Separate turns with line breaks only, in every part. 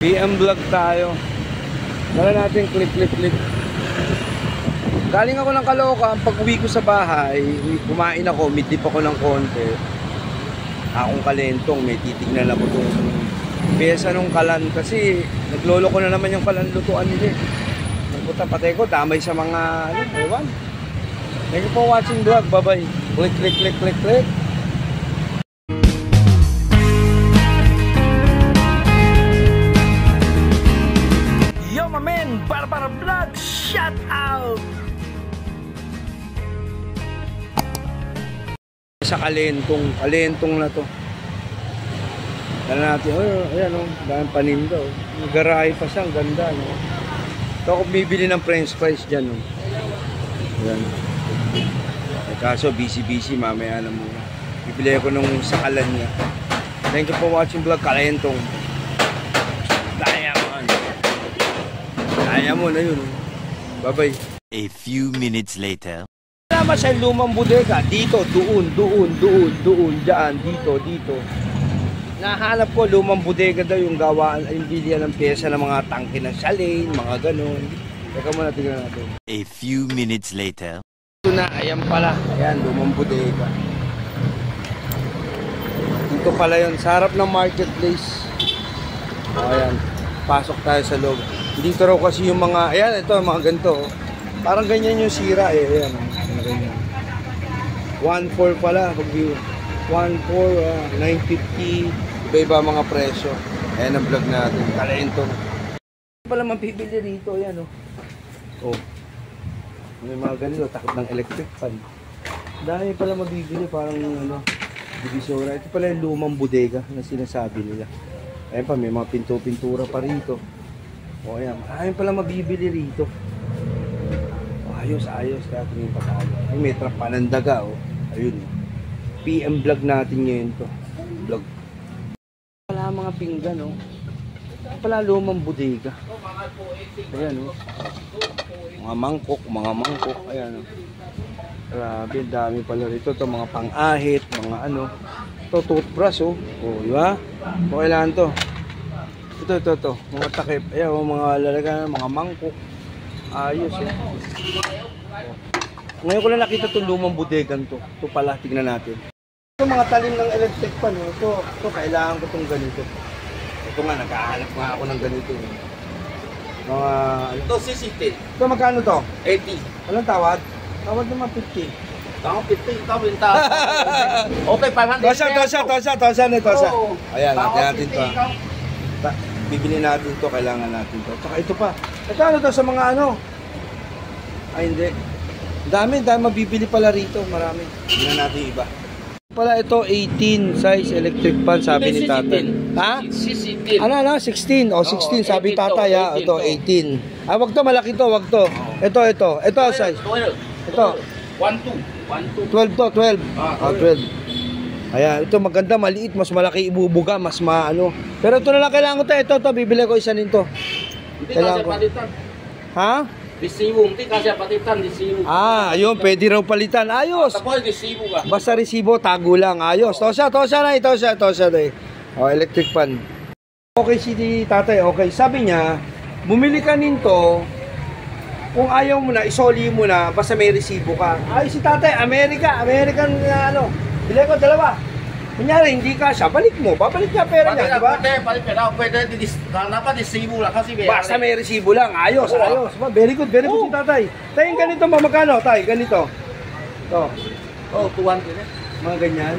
PM vlog tayo. Dala natin click, click, click. Galing ako ng Caloocan, pag uwi ko sa bahay, kumain ako, midlip ako ng konti. Akong kalentong, may titignan ako itong pyesa nung kalan kasi naglolo ko na naman yung kalan lutuan nila. eh. Nagpunta patay ko, damay sa mga, ano, ewan. Thank you for watching vlog. Bye-bye. Click, click, click, click, click. Sa kalentong, kalentong na to. Dala natin, oh, ayan oh, dahil paninda oh. Yung Garahe pa siya, ang ganda no. Ito ako bibili ng french fries dyan oh. Ayan. Eh, Kaso busy-busy, mamaya na muna. Bibili ako nung sakalan niya. Thank you for watching vlog Kalentong. Diamond. Diamond na yun. oh. Bye-bye.
A few minutes later.
Naman sa lumang bodega, dito, doon, doon, doon, doon, dyan, dito, dito. Nahanap ko lumang bodega daw yung gawaan, yung bilihan ng pyesa ng mga tangke ng salin, mga ganun. Teka muna, tignan natin.
A few minutes later.
Ito na, ayan pala. Ayan, lumang bodega. Dito pala yun, sa harap ng marketplace. O, ayan, pasok tayo sa loob. Dito raw kasi yung mga, ayan, ito, mga ganito. Parang ganyan yung sira eh, ayan. Oh, Mga ganyan. 1.4 pala, pag view. 1.4, ah, 950, iba-iba mga presyo. Ayan ang vlog natin, talento. pala mapibili rito, ayan oh. Oh. May mga ganito, takot ng electric fan. Dami pala mabibili, parang ano, divisora. Ito pala yung lumang bodega na sinasabi nila. Ayan pa, may mga pinto-pintura pa rito. O ayan, marami pala mabibili rito. Ayos, ayos. Kaya tingin pa tayo. Ay, may trap pa ng daga, oh. Ayun. PM vlog natin ngayon to. Vlog. Wala mga pinggan, oh. Ito pala lumang bodega. Ayan, oh. Mga mangkok, mga mangkok. Ayan, oh. Grabe, dami pala rito. Ito, mga pang-ahit, mga ano. Ito, toothbrush, oh. Oh, di ba? O, kailangan to. Ito, ito, ito. Mga takip. Ayan, oh, mga lalagyan, mga mangkok. Ayos, eh. Ngayon ko lang nakita itong lumang bodegan to. Ito pala, tignan natin. Ito, mga talim ng electric pan, oh. Ito, ito, kailangan ko itong ganito. Ito nga, naghahanap nga ako ng ganito. eh. Mga, ano.
Ito si City,
Ito, magkano to?
80.
Walang tawad? Tawad naman 50.
Ako 50, ikaw binta. okay, 500.
Tosa, tosa, tosa, tosa na tosa.
Oo.
Ayan, natin natin
50,
ah. Bibili natin to, kailangan natin to. Tsaka ito pa. Ito ano to sa mga ano? Ay, hindi. Dami, dami mabibili pala rito. Marami. Tingnan natin iba. Pala ito, 18 size electric fan, sabi ni
Hindi,
tatay.
16.
Ha? Ano, ano? 16. O, 16, sabi
18 to,
tatay ha.
18
Ito,
to.
18. Ah, wag to, malaki to, wag to. Ito, ito. Ito, size. Ito.
1, 2. 1, 2.
12 to, 12.
Ah,
Ah, 12. Ayan, ito maganda, maliit, mas malaki ibubuga, mas maano. Pero ito na lang kailangan ko to, ito, to, bibili ko isa nito.
Hindi kasi
ko.
palitan.
Ha?
Resibo, hindi kasi patitan, resibo.
Ah, ayun, pwede raw palitan. Ayos.
Tapos resibo ka.
Basta resibo, tago lang. Ayos. Tosya, tosya na, tosya, tosya na. Oh, electric fan. Okay si tatay, okay. Sabi niya, bumili ka nito, kung ayaw mo na, isoli mo na, basta may resibo ka. Ay, si tatay, America, American, uh, ano, bili ko dalawa. Kunyari, hindi ka siya, balik mo, babalik niya pera niya, di ba?
Pwede, pwede, pwede, pwede, didis, dapat resibo lang kasi may
Basta may resibo lang, ayos,
Oo.
ayos. Ba, Very good, very good si tatay. Tay, yung ganito, ma, magkano, tay, ganito. To,
Oh, 200 eh.
mga ganyan.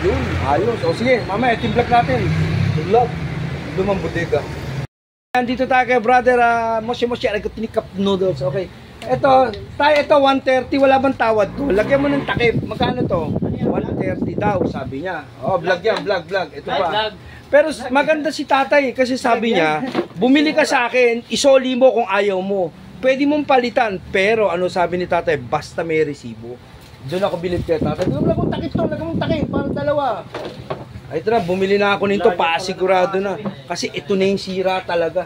Ayun, ayos. O sige, mamaya, timplak natin. Good luck. Lumang bodega. Nandito tayo kay brother, uh, Moshe Moshe, Aragotini Cup Noodles, okay. Ito, tayo ito, 130, wala bang tawad to? Lagyan mo ng takip, magkano to? 130 daw, sabi niya. Oh, vlog yan, vlog, vlog. Ito pa.
vlog.
Pero maganda si tatay kasi sabi niya, bumili ka sa akin, isoli mo kung ayaw mo. Pwede mong palitan, pero ano sabi ni tatay, basta may resibo. Doon ako bilib kay tatay. Lagyan mo takip to, lagyan mo takip, para dalawa. Ay tara, bumili na ako nito, pasigurado na. Kasi ito na yung sira talaga.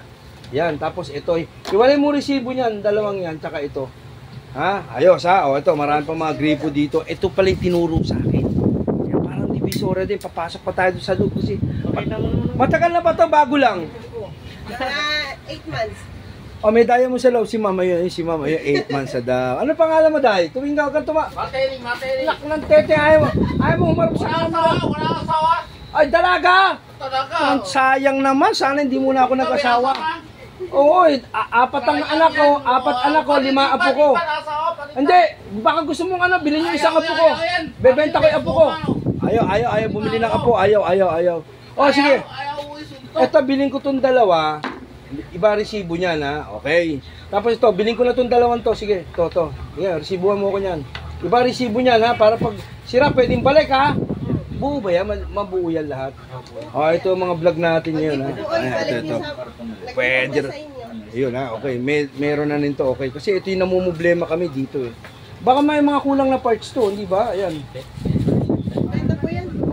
Yan, tapos ito, iwalay mo resibo niyan, dalawang yan, tsaka ito. Ha? Ayos ha? O ito, marami pa mga gripo dito. Ito pala yung tinuro sa akin. Divisoria din, papasok pa tayo doon sa loob kasi. Matagal na ba to? Bago lang.
Ah, 8 months.
O, may daya mo sa loob. Si mama yun. eh, Si mama yun. 8 months na daw. Ano pangalan mo, Day? Tuwing ka ka tuma.
Materi, materi.
Lak ng tete. Ayaw mo. Ayaw mo umarap sa
Wala
akin.
asawa, wala asawa.
Ay, dalaga!
Talaga.
Ang sayang naman. Sana hindi muna ako nag-asawa. Oo, eh, apat ang anak ko. Apat anak ko. Lima apo ko. Hindi. Baka gusto mong ano. Bilhin yung isang apo ko. Bebenta ko yung apo ko. Ayaw, ayaw, ayaw. Bumili ng apo. Ayaw, ayaw, ayaw. O, sige.
Ayaw, suntok.
Ito, bilhin ko tong dalawa. Iba resibo niya na. Okay. Tapos ito, bilhin ko na tong dalawang to. Sige, to, to. Sige, resibuhan mo ko niyan. Iba resibo niya na para pag sira, pwedeng balik ha. Buo ba yan? Ma- Mabuo yan lahat. Oh, ito mga vlog natin ngayon ha.
Buoy,
Ay, ito, ito. Pwede. Ayun ha, okay. May, meron na nito, okay. Kasi ito yung namumblema kami dito eh. Baka may mga kulang na parts to, hindi ba? Ayan.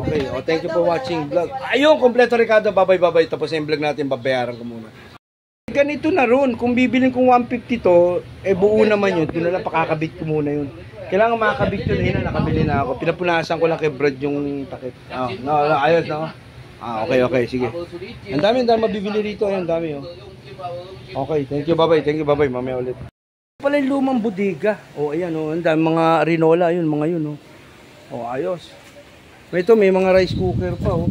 Okay,
Benta
oh, thank you for watching vlog. Ayun, kompleto Ricardo, babay-babay. Tapos yung vlog natin, babayaran ko muna. Ganito na ron, kung bibilin kong 150 to, eh buo naman yun, doon na lang pakakabit ko muna yun. Kailangan makakabit yun, ayun na, nakabili na ako. Pinapunasan ko lang kay Brad yung takip. Ah, no, no, ayos, no? Ah, okay, okay, sige. Ang dami, ang dami mabibili rito, ang dami, oh. Okay, thank you, bye-bye, thank you, bye-bye, mamaya ulit. Pala yung lumang bodega. Oh, ayan, oh, ang dami mga rinola, yun, mga yun, oh. Oh, ayos. Ito, may mga rice cooker pa, oh.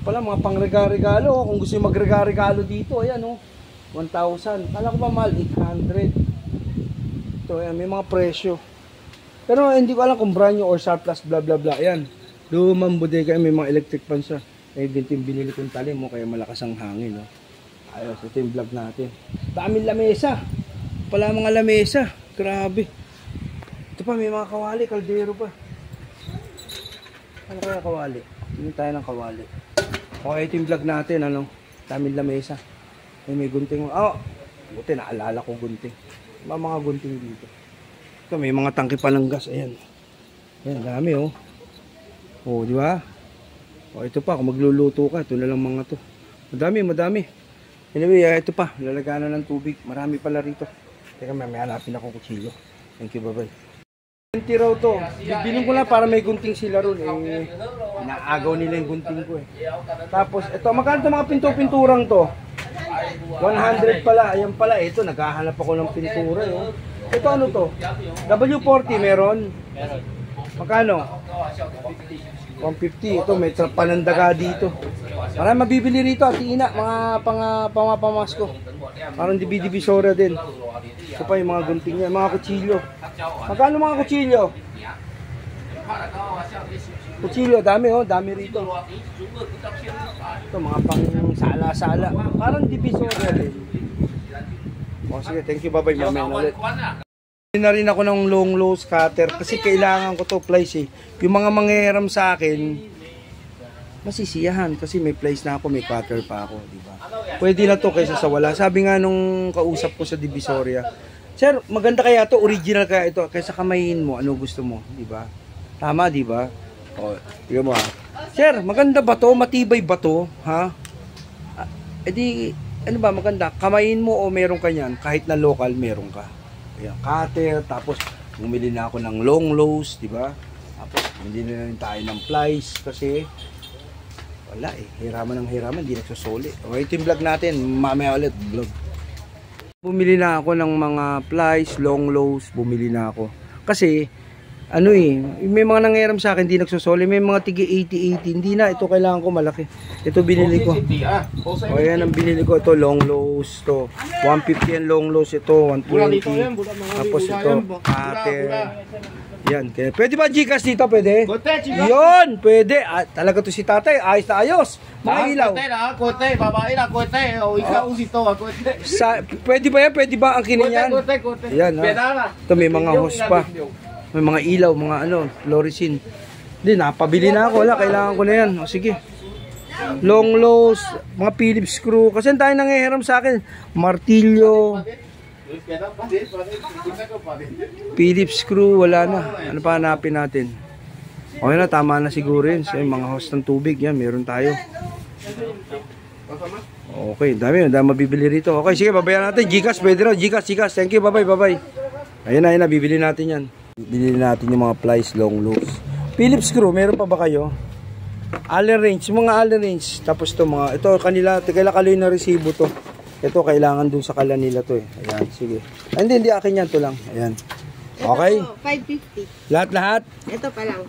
Pala, mga pangregalo-regalo, oh. Kung gusto nyo magregalo dito, ayan, oh. 1,000. Kala ko ba mahal? 800. Ito, ayan, may mga presyo. Pero hindi ko alam kung brand new or surplus, blah, blah, blah. Ayan. Lumang bodega, may mga electric fan siya. Eh, dito yung binili kong talim mo, kaya malakas ang hangin, oh. Ayos, ito yung vlog natin. Daming lamesa. Pala mga lamesa. Grabe. Ito pa, may mga kawali, kaldero pa. Ano kaya kawali? Tingin tayo ng kawali. Okay, ito yung vlog natin, ano? Daming lamesa. May may gunting. Oh, buti naalala ko gunting. May mga gunting dito. Ito, may mga tangke pa ng gas. Ayan. Ayan, dami, oh. Oh, di ba? Oh, ito pa, kung magluluto ka, ito na lang mga to. Madami, madami. Anyway, ah, ito pa, lalagyan ng tubig. Marami pala rito. Teka, may, hanapin akong kutsilyo. Thank you, bye-bye. 20 raw to. Bibiling ko lang para may gunting sila ron. Eh, naagaw nila yung gunting ko eh. Tapos, ito, magkano to mga pinto-pinturang to? 100 pala. Ayan pala, ito, naghahanap ako ng pintura. Eh. Ito ano to? W40 meron? Magkano? 150. Ito, may panandaga dito. Marami mabibili rito, at ina, mga pang, pamapamasko. Parang dividivisora din. Ito pa yung mga gunting niya, mga kutsilyo. Magkano mga kutsilyo? Kutsilyo, dami oh, dami rito. Ito, mga pang sala-sala. Parang divisoria din. O sige, thank you, bye-bye, mamaya ulit. Hindi na rin ako ng long low scatter kasi kailangan ko to place eh. Yung mga mangyayaram sa akin, masisiyahan kasi may place na ako, may cutter pa ako, di ba? Pwede na to kaysa sa wala. Sabi nga nung kausap ko sa Divisoria, Sir, maganda kaya to, original kaya ito, kaysa kamayin mo, ano gusto mo, di ba? Tama, di ba? O, tignan mo ha. Sir, maganda ba to? Matibay ba to? Ha? Ah, E di, ano ba maganda? Kamayin mo o meron ka niyan? Kahit na local, meron ka. Ayan, cutter, tapos bumili na ako ng long lows, di ba? Tapos bumili na rin tayo ng plies kasi wala eh, hiraman ng hiraman, hindi nagsusuli. Okay, ito yung vlog natin, mamaya ulit vlog. Bumili na ako ng mga plies, long lows, bumili na ako. Kasi, ano eh, may mga nangyaram sa akin, hindi nagsusuli. May mga tigi 80-80, hindi na, ito kailangan ko malaki. Ito binili ko. O yan ang binili ko, ito long lows to. 150 yan long lows, ito 120. Tapos ito, cutter. Yan, kaya, pwede ba Gcash dito, pwede?
Kote, chico.
Yun, pwede. Ah, talaga to si tatay, ayos na ayos. Mga ilaw.
Kote na, kote, babae na, kote. O, ikaw usito, kote.
Sa, pwede ba yan? Pwede ba ang kinin yan?
Kote, kote, kote.
Yan, ha? Ito may mga hose pa. May mga ilaw, mga ano, fluorescent. Hindi, napabili na ako. Wala, kailangan ko na yan. O, sige. Long lows, mga Phillips screw. Kasi tayo nangihiram sa akin. Martilyo, Phillips screw, wala na. Ano pa hanapin natin? Okay na, tama na siguro yun. Yung mga hose ng tubig, yan, meron tayo. Okay, dami, dami mabibili rito. Okay, sige, babayan natin. Gcash, pwede raw. Gcash, Gcash. Thank you, bye-bye, bye-bye. Ayun na, ayun na, bibili natin yan. Bibili natin yung mga plies, long loose. Phillips screw, meron pa ba kayo? Allen range, mga Allen range. Tapos to mga, ito kanila, kailan kaloy na resibo to. Ito kailangan dun sa kala nila to eh. Ayan, sige. Ay, hindi, hindi akin yan to lang. Ayan. Okay.
Ito, 550.
Lahat-lahat.
Ito pa lang.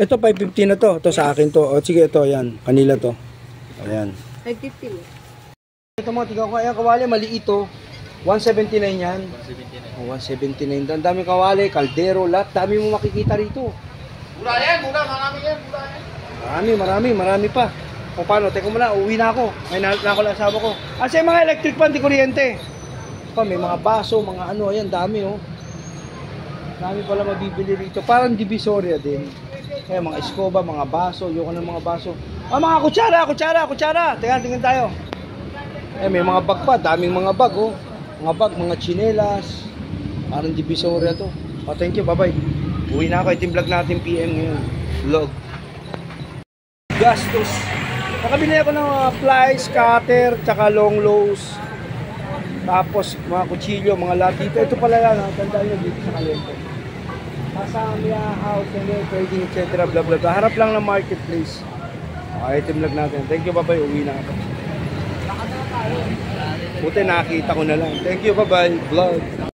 Ito 550 na to. Ito sa akin to. O sige, ito, ayan. Kanila to. Ayan.
550 mo.
Ito mga tigaw ko, ayan kawali, maliit to. 179 yan. 179. Oh, 179. Ang daming kawali, kaldero, lahat. Dami mo makikita rito.
Mura yan, mura, marami yan, mura yan.
Marami, marami, marami pa. Kung paano, teka muna, uwi na ako. May na, na ako lang asawa ko. Asa yung mga electric pan, di kuryente. Pa, may mga baso, mga ano, ayan, dami oh. Dami pala mabibili rito. Parang divisoria din. Kaya mga escoba, mga baso, yoko ng mga baso. Ah, mga kutsara, kutsara, kutsara. Teka, tingnan tayo. Eh, may mga bag pa, daming mga bag oh. Mga bag, mga chinelas. Parang divisoria to. Oh, thank you, bye-bye. Uwi na ako, itim-vlog natin PM ngayon. Vlog gastos. Nakabili ako ng mga plies, cutter, tsaka long lows. Tapos mga kutsilyo, mga lahat dito. Ito pala lang, ha? tandaan nyo dito sa Kalente. Kasamya, house, and then trading, etc. Blah, blah, blah. Harap lang ng marketplace. Okay, itim vlog natin. Thank you, bye-bye. Uwi na ako. Buti nakita ko na lang. Thank you, bye-bye. Vlog.